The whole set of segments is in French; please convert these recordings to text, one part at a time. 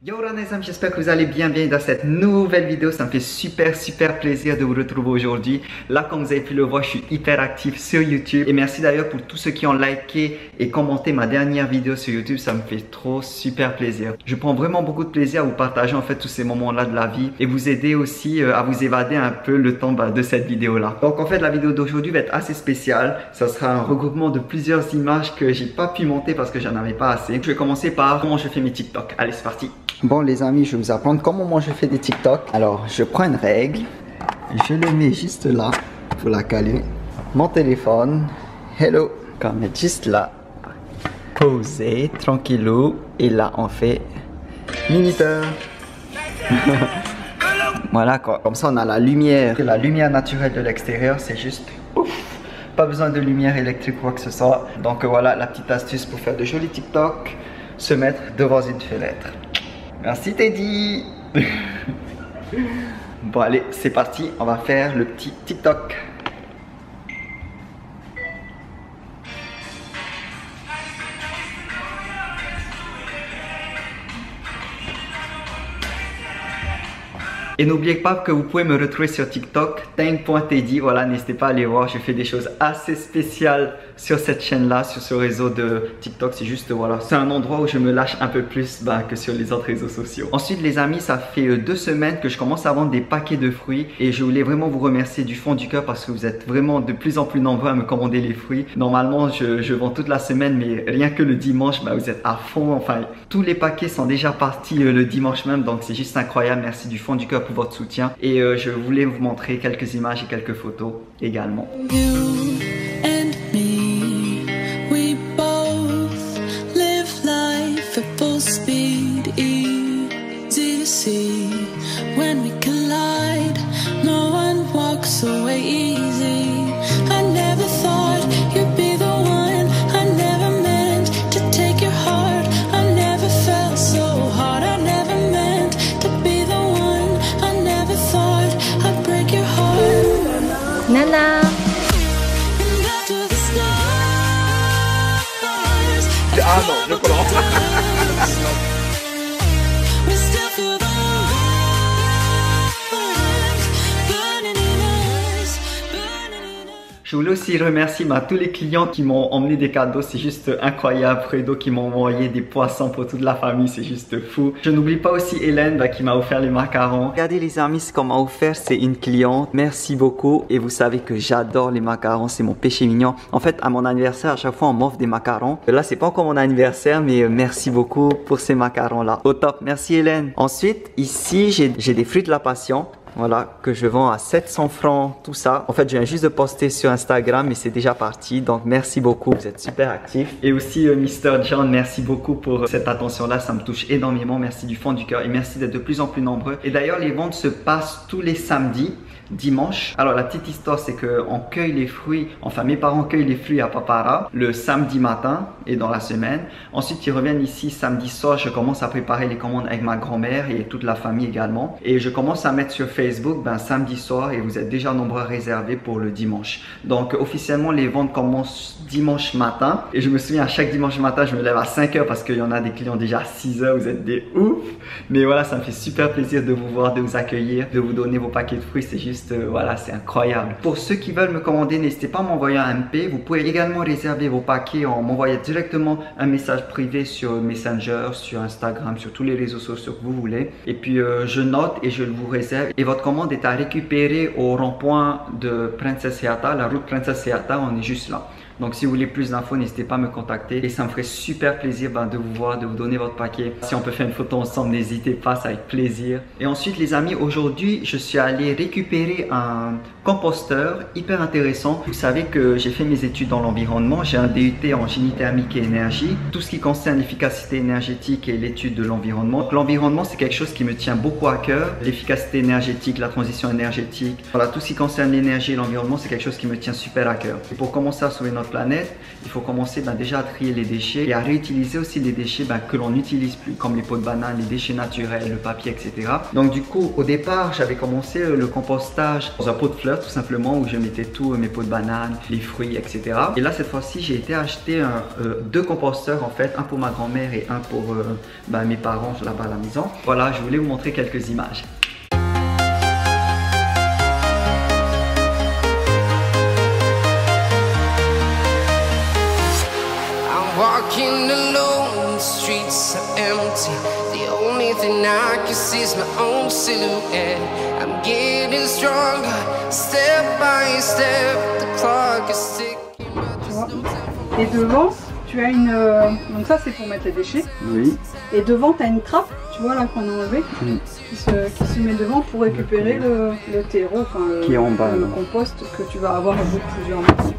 Yo Ranazam, j'espère que vous allez bien, bien dans cette nouvelle vidéo. Ça me fait super, super plaisir de vous retrouver aujourd'hui. Là, comme vous avez pu le voir, je suis hyper actif sur YouTube. Et merci d'ailleurs pour tous ceux qui ont liké et commenté ma dernière vidéo sur YouTube. Ça me fait trop super plaisir. Je prends vraiment beaucoup de plaisir à vous partager en fait tous ces moments-là de la vie et vous aider aussi euh, à vous évader un peu le temps bah, de cette vidéo-là. Donc en fait, la vidéo d'aujourd'hui va être assez spéciale. Ça sera un regroupement de plusieurs images que j'ai pas pu monter parce que j'en avais pas assez. Je vais commencer par comment je fais mes TikTok. Allez, c'est parti. Bon les amis, je vais vous apprendre comment moi je fais des TikTok. Alors, je prends une règle, je le mets juste là pour la caler. Mon téléphone, hello, quand met juste là, posé, tranquillou, et là on fait minuteur. voilà, comme ça on a la lumière, la lumière naturelle de l'extérieur, c'est juste ouf. Pas besoin de lumière électrique ou quoi que ce soit. Donc voilà la petite astuce pour faire de jolis TikTok, se mettre devant une fenêtre. Merci Teddy Bon allez, c'est parti, on va faire le petit TikTok. Et n'oubliez pas que vous pouvez me retrouver sur TikTok, tank.teddy. Voilà, n'hésitez pas à aller voir. Je fais des choses assez spéciales sur cette chaîne-là, sur ce réseau de TikTok. C'est juste, voilà, c'est un endroit où je me lâche un peu plus bah, que sur les autres réseaux sociaux. Ensuite, les amis, ça fait euh, deux semaines que je commence à vendre des paquets de fruits. Et je voulais vraiment vous remercier du fond du cœur parce que vous êtes vraiment de plus en plus nombreux à me commander les fruits. Normalement, je, vends toute la semaine, mais rien que le dimanche, bah, vous êtes à fond. Enfin, tous les paquets sont déjà partis euh, le dimanche même. Donc, c'est juste incroyable. Merci du fond du cœur votre soutien. Et euh, je voulais vous montrer quelques images et quelques photos également. 不 Je voulais aussi remercier tous les clients qui m'ont emmené des cadeaux. C'est juste incroyable. Fredo qui m'ont envoyé des poissons pour toute la famille. C'est juste fou. Je n'oublie pas aussi Hélène bah, qui m'a offert les macarons. Regardez les amis ce qu'on m'a offert. C'est une cliente. Merci beaucoup. Et vous savez que j'adore les macarons. C'est mon péché mignon. En fait, à mon anniversaire, à chaque fois, on m'offre des macarons. Là, c'est pas encore mon anniversaire, mais euh, merci beaucoup pour ces macarons-là. Au top. Merci Hélène. Ensuite, ici, j'ai des fruits de la passion. Voilà, que je vends à 700 francs, tout ça. En fait, je viens juste de poster sur Instagram, mais c'est déjà parti. Donc, merci beaucoup, vous êtes super actifs. Et aussi, euh, Mr. John, merci beaucoup pour cette attention-là. Ça me touche énormément. Merci du fond du cœur et merci d'être de plus en plus nombreux. Et d'ailleurs, les ventes se passent tous les samedis dimanche. Alors la petite histoire c'est que on cueille les fruits, enfin mes parents cueillent les fruits à Papara le samedi matin et dans la semaine. Ensuite ils reviennent ici samedi soir, je commence à préparer les commandes avec ma grand-mère et toute la famille également. Et je commence à mettre sur Facebook ben, samedi soir et vous êtes déjà nombreux à réserver pour le dimanche. Donc officiellement les ventes commencent dimanche matin. Et je me souviens à chaque dimanche matin je me lève à 5 h parce qu'il y en a des clients déjà à 6 h vous êtes des ouf. Mais voilà ça me fait super plaisir de vous voir, de vous accueillir, de vous donner vos paquets de fruits, c'est juste euh, voilà, c'est incroyable. Pour ceux qui veulent me commander, n'hésitez pas à m'envoyer un MP. Vous pouvez également réserver vos paquets en m'envoyant directement un message privé sur Messenger, sur Instagram, sur tous les réseaux sociaux que vous voulez. Et puis euh, je note et je vous réserve. Et votre commande est à récupérer au rond-point de Princess Heata, la route Princess Heata, on est juste là. Donc si vous voulez plus d'infos, n'hésitez pas à me contacter et ça me ferait super plaisir ben, de vous voir, de vous donner votre paquet. Si on peut faire une photo ensemble, n'hésitez pas, ça avec plaisir. Et ensuite les amis, aujourd'hui je suis allé récupérer un composteur hyper intéressant. Vous savez que j'ai fait mes études dans l'environnement, j'ai un DUT en génie thermique et énergie. Tout ce qui concerne l'efficacité énergétique et l'étude de l'environnement. L'environnement c'est quelque chose qui me tient beaucoup à cœur. L'efficacité énergétique, la transition énergétique. Voilà, tout ce qui concerne l'énergie et l'environnement c'est quelque chose qui me tient super à cœur. Et pour commencer à sauver notre planète, il faut commencer ben, déjà à trier les déchets et à réutiliser aussi les déchets ben, que l'on n'utilise plus, comme les pots de banane, les déchets naturels, le papier, etc. Donc du coup, au départ, j'avais commencé euh, le compostage dans un pot de fleurs tout simplement où je mettais tous mes pots de banane, les fruits, etc. Et là, cette fois-ci, j'ai été acheter deux composteurs en fait, un pour ma grand-mère et un pour ben, mes parents là-bas à la maison. Voilà, je voulais vous montrer quelques images. Streets are empty. The only thing I can see is my own silhouette. I'm getting stronger, step by step. The clock is ticking, but there's no time Et devant, tu as une. euh, donc ça, c'est pour mettre les déchets. Oui. Et devant, tu as une trappe, tu vois là qu'on a enlevé, Mm. qui, se, qui se met devant pour récupérer le, le terreau, enfin le, Qui est en bas, le compost que tu vas avoir au bout de plusieurs mois.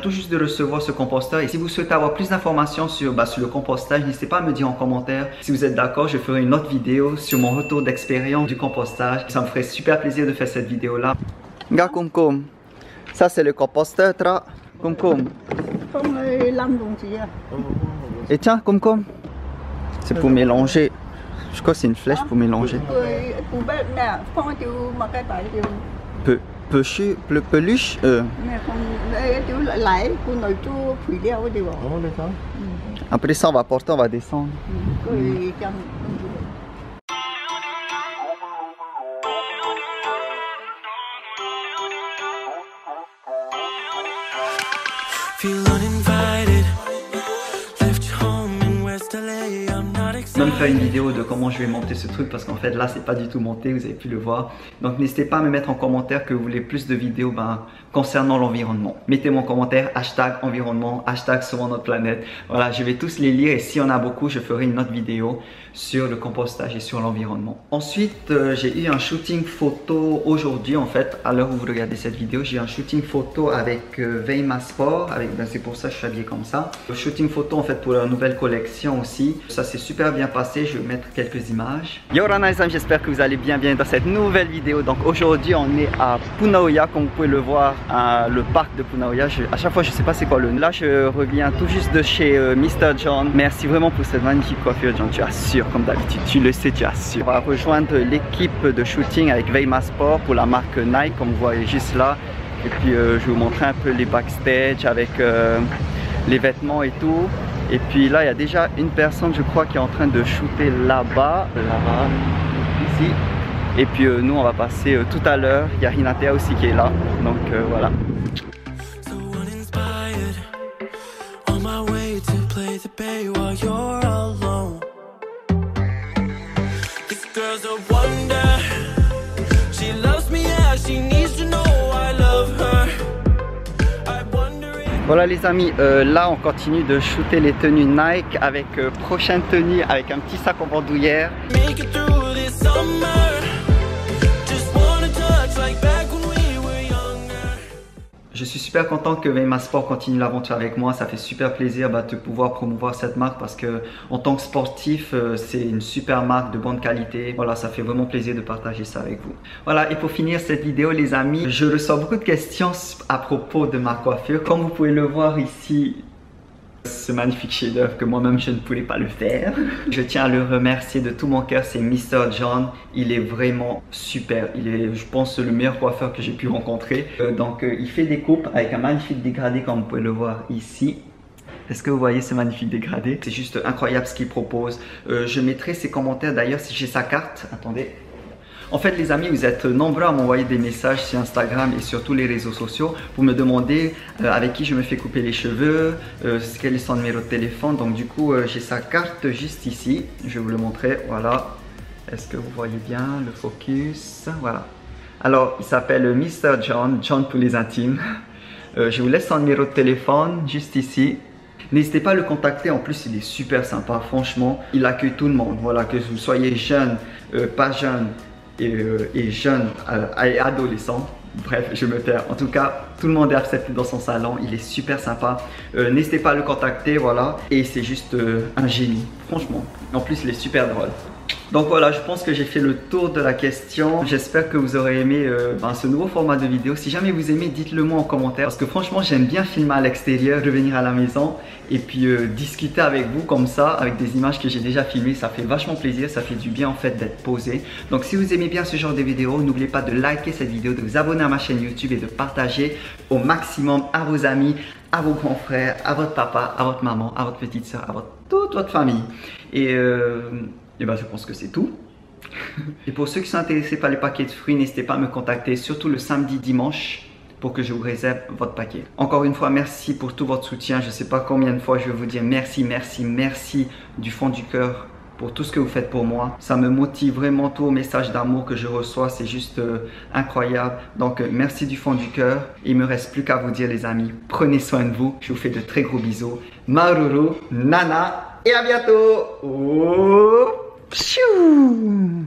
Tout juste de recevoir ce composteur et si vous souhaitez avoir plus d'informations sur, bah, sur le compostage, n'hésitez pas à me dire en commentaire. Si vous êtes d'accord, je ferai une autre vidéo sur mon retour d'expérience du compostage. Ça me ferait super plaisir de faire cette vidéo là. Gars Kumkum, ça c'est le composteur, tra. Kumkum. Et tiens, Kumkum, c'est pour mélanger. Je crois que c'est une flèche pour mélanger. chú Peu, pechu, ple- peluche, euh, après ça on va porter, on va descendre. Feel même faire une vidéo de comment je vais monter ce truc parce qu'en fait là c'est pas du tout monté, vous avez pu le voir. Donc n'hésitez pas à me mettre en commentaire que vous voulez plus de vidéos ben, concernant l'environnement. Mettez-moi en commentaire hashtag environnement, hashtag sauvons notre planète. Voilà, je vais tous les lire et s'il y en a beaucoup, je ferai une autre vidéo sur le compostage et sur l'environnement. Ensuite, euh, j'ai eu un shooting photo aujourd'hui en fait, à l'heure où vous regardez cette vidéo, j'ai un shooting photo avec euh, Veima Sport, avec, ben, c'est pour ça que je suis habillé comme ça. Le shooting photo en fait pour leur nouvelle collection aussi. Ça s'est super bien passé, je vais mettre quelques images. Yo Rana les amis, j'espère que vous allez bien bien dans cette nouvelle vidéo. Donc aujourd'hui on est à Punaoya, comme vous pouvez le voir, à le parc de Punaoya. À chaque fois je sais pas c'est quoi le nom. Là je reviens tout juste de chez euh, Mr. John. Merci vraiment pour cette magnifique coiffure John, tu assures comme d'habitude, tu le sais, tu assures. On va rejoindre l'équipe de shooting avec Veima Sport pour la marque Nike comme vous voyez juste là. Et puis euh, je vais vous montrer un peu les backstage avec euh, les vêtements et tout. Et puis là, il y a déjà une personne, je crois, qui est en train de shooter là-bas, là-bas, ici. Et puis euh, nous, on va passer euh, tout à l'heure. Il y a Hinatea aussi qui est là. Donc euh, voilà. Voilà les amis, euh, là on continue de shooter les tenues Nike avec euh, prochaine tenue avec un petit sac en bandoulière. Je suis super content que Veima Sport continue l'aventure avec moi. Ça fait super plaisir bah, de pouvoir promouvoir cette marque parce que en tant que sportif, euh, c'est une super marque de bonne qualité. Voilà, ça fait vraiment plaisir de partager ça avec vous. Voilà, et pour finir cette vidéo, les amis, je reçois beaucoup de questions à propos de ma coiffure. Comme vous pouvez le voir ici, ce magnifique chef-d'œuvre que moi-même je ne pouvais pas le faire. Je tiens à le remercier de tout mon cœur, c'est Mr. John. Il est vraiment super. Il est, je pense, le meilleur coiffeur que j'ai pu rencontrer. Euh, donc, euh, il fait des coupes avec un magnifique dégradé, comme vous pouvez le voir ici. Est-ce que vous voyez ce magnifique dégradé? C'est juste incroyable ce qu'il propose. Euh, je mettrai ses commentaires d'ailleurs si j'ai sa carte. Attendez. En fait, les amis, vous êtes nombreux à m'envoyer des messages sur Instagram et sur tous les réseaux sociaux pour me demander euh, avec qui je me fais couper les cheveux, euh, quel est son numéro de téléphone. Donc, du coup, euh, j'ai sa carte juste ici. Je vais vous le montrer. Voilà. Est-ce que vous voyez bien le focus? Voilà. Alors, il s'appelle Mr. John, John pour les intimes. Euh, je vous laisse son numéro de téléphone juste ici. N'hésitez pas à le contacter, en plus il est super sympa, franchement. Il accueille tout le monde, voilà, que vous soyez jeune, pas jeune et, euh, et jeune euh, et adolescent. Bref, je me perds. En tout cas, tout le monde est accepté dans son salon. Il est super sympa. Euh, N'hésitez pas à le contacter, voilà. Et c'est juste un génie, franchement. En plus, il est super drôle. Donc voilà, je pense que j'ai fait le tour de la question. J'espère que vous aurez aimé euh, ben, ce nouveau format de vidéo. Si jamais vous aimez, dites-le moi en commentaire. Parce que franchement, j'aime bien filmer à l'extérieur, revenir à la maison et puis euh, discuter avec vous comme ça, avec des images que j'ai déjà filmées. Ça fait vachement plaisir, ça fait du bien en fait d'être posé. Donc si vous aimez bien ce genre de vidéo, n'oubliez pas de liker cette vidéo, de vous abonner à ma chaîne YouTube et de partager au maximum à vos amis, à vos grands frères, à votre papa, à votre maman, à votre petite soeur, à votre, toute votre famille. Et, euh, et ben je pense que c'est tout. Et pour ceux qui sont intéressés par les paquets de fruits, n'hésitez pas à me contacter, surtout le samedi, dimanche, pour que je vous réserve votre paquet. Encore une fois, merci pour tout votre soutien. Je ne sais pas combien de fois je vais vous dire merci, merci, merci du fond du cœur pour tout ce que vous faites pour moi. Ça me motive vraiment tout au message d'amour que je reçois. C'est juste euh, incroyable. Donc, euh, merci du fond du cœur. Il me reste plus qu'à vous dire, les amis, prenez soin de vous. Je vous fais de très gros bisous. Maruru, Nana, et à bientôt. shoo